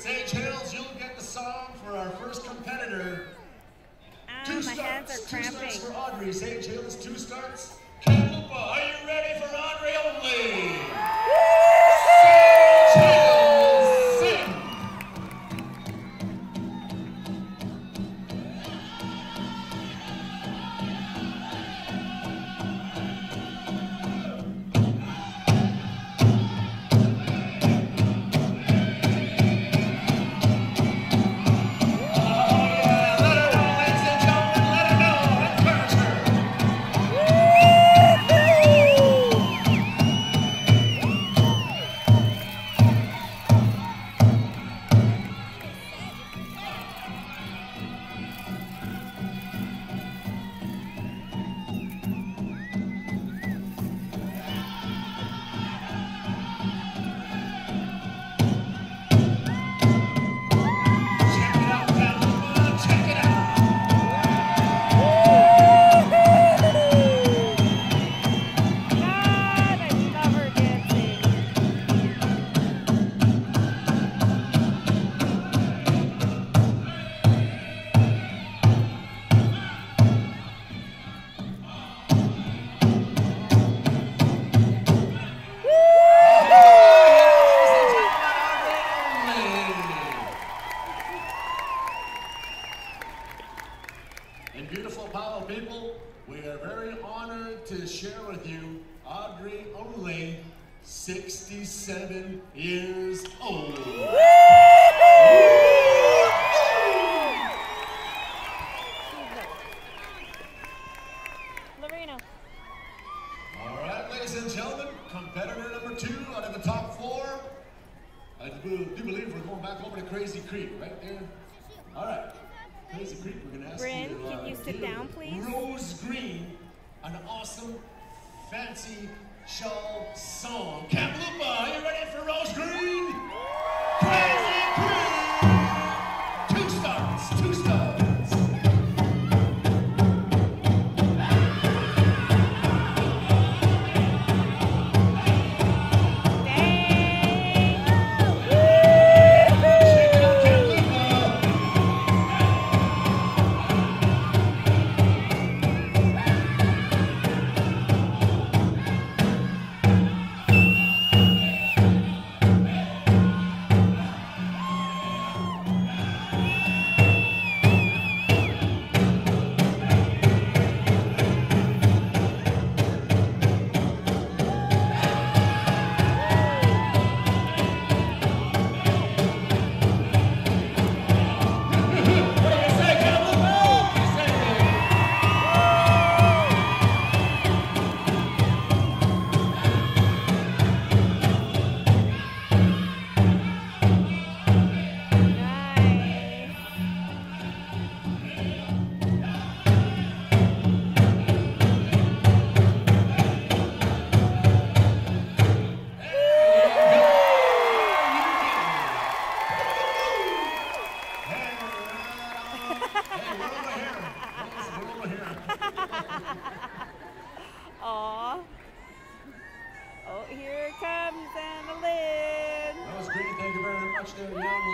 Sage Hills, you'll get the song for our first competitor. Ah, Two my starts. hands are Two starts for Audrey. Sage Hills, two starts. Kamloopa, are you ready for Audrey only? 67 years old. Lorena. All right, ladies and gentlemen, competitor number two out of the top four. I do believe we're going back over to Crazy Creek, right there. All right, Crazy Creek, we're going to ask Bryn, you to can you uh, sit down, please? Rose Green, an awesome, fancy shawl song. Kamloopa, are you ready for Rose Green? Crazy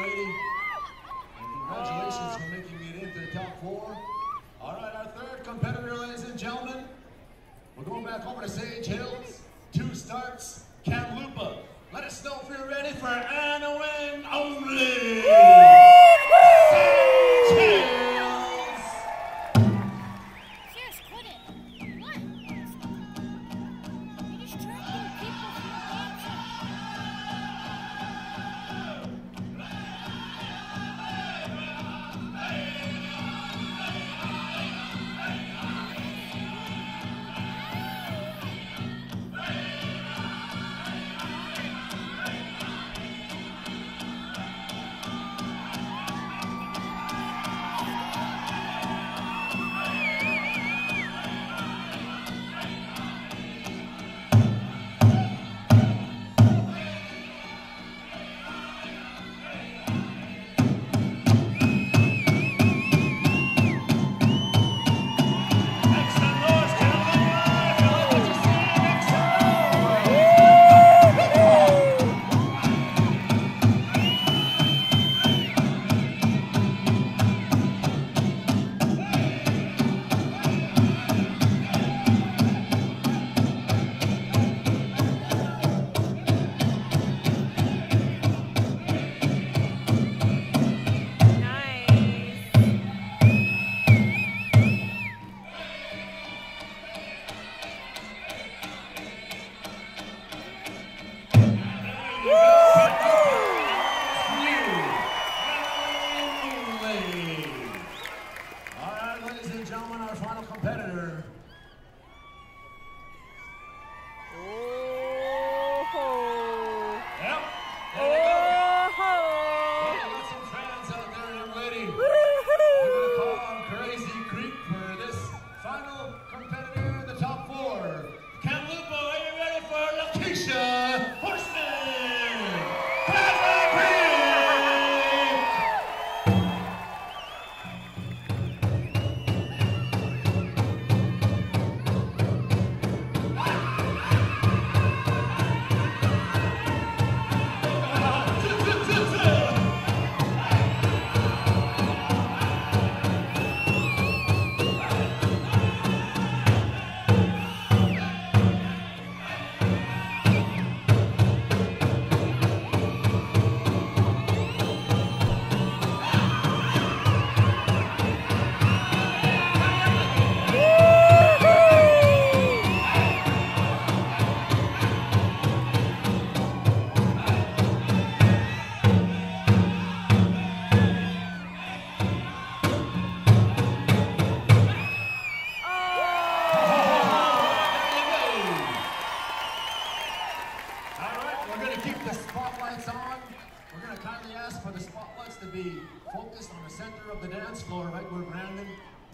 lady. And congratulations for making it into the top four. All right, our third competitor, ladies and gentlemen. We're going back over to Sage Hills. Two starts, Kamloopa. Let us know if you're ready for Anna Wing only.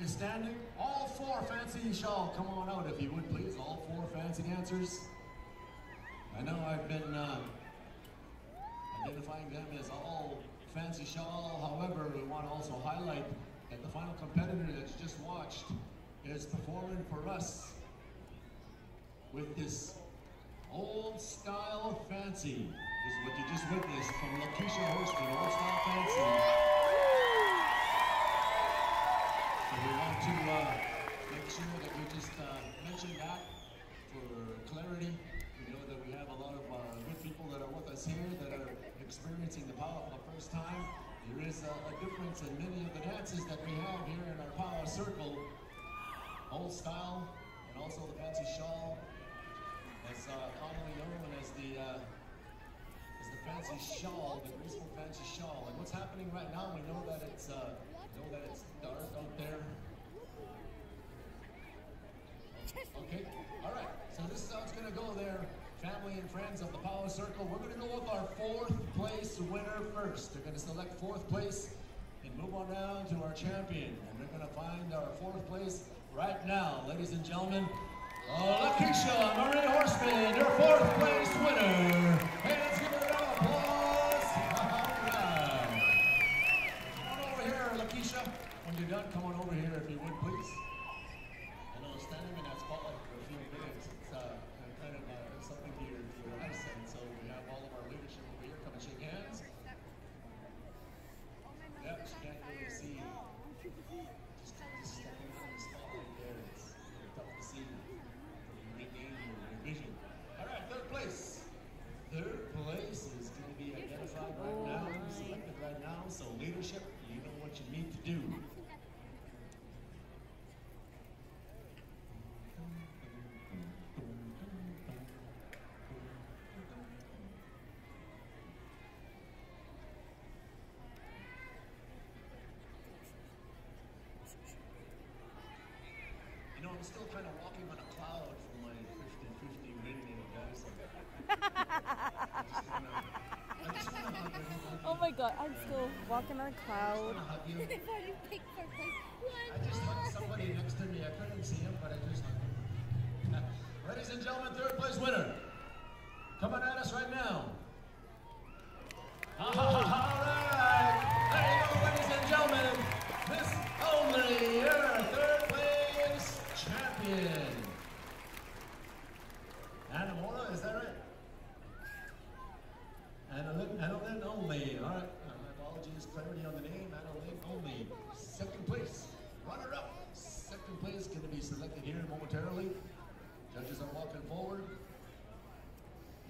Is standing. All four fancy shawl, come on out if you would please. All four fancy dancers. I know I've been uh, identifying them as all fancy shawl. However, we want to also highlight that the final competitor that you just watched is performing for us with this old style fancy. Is what you just witnessed from Lakeisha Horston, old style fancy. Is a, a difference in many of the dances that we have here in our power circle. Old style and also the fancy shawl. That's uh, commonly known as the uh, as the fancy shawl, the graceful fancy shawl. And what's happening right now? We know that it's uh, know that it's dark out there. Okay, all right. So this is how it's gonna go there. Family and friends of the Power Circle. We're gonna go with our fourth place winner first. They're gonna select fourth place and move on down to our champion. And they're gonna find our fourth place right now, ladies and gentlemen. Lakeisha Marie Horseman, your fourth place winner. Hey, let's give her applause. Come on over here, Lakeisha. When you're done, come on over here if you would, please. So leadership, you know what you need to do. You know, I'm still kind of walking on a cloud from my 50-50 win in Madison. I just wanna, I just wanna hug everyone. Oh my god, I'm still walking on a cloud. you. I thought you picked third place. I just hugged somebody next to me. I couldn't see him, but I just hugged him. Ladies and gentlemen, third place winner. Coming at us right now. Annalyn, Annalyn only. All right. My apologies, clarity on the name. Annalyn only. Second place. Runner up. Second place going to be selected here momentarily. Judges are walking forward.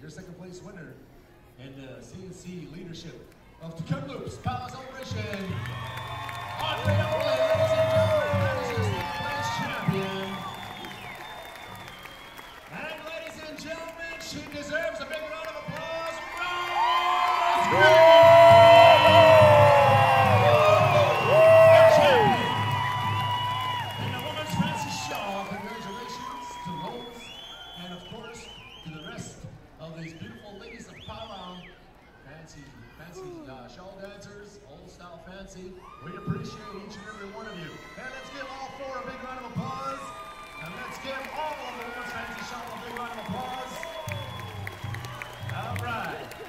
Your second place winner and uh, CNC leadership of the Kamloops Power Celebration. Andre course to the rest of these beautiful ladies of and fancy, fancy uh, shawl dancers, old style fancy. We appreciate each and every one of you. And let's give all four a big round of applause. And let's give all of the women's fancy shawl a big round of applause. All right.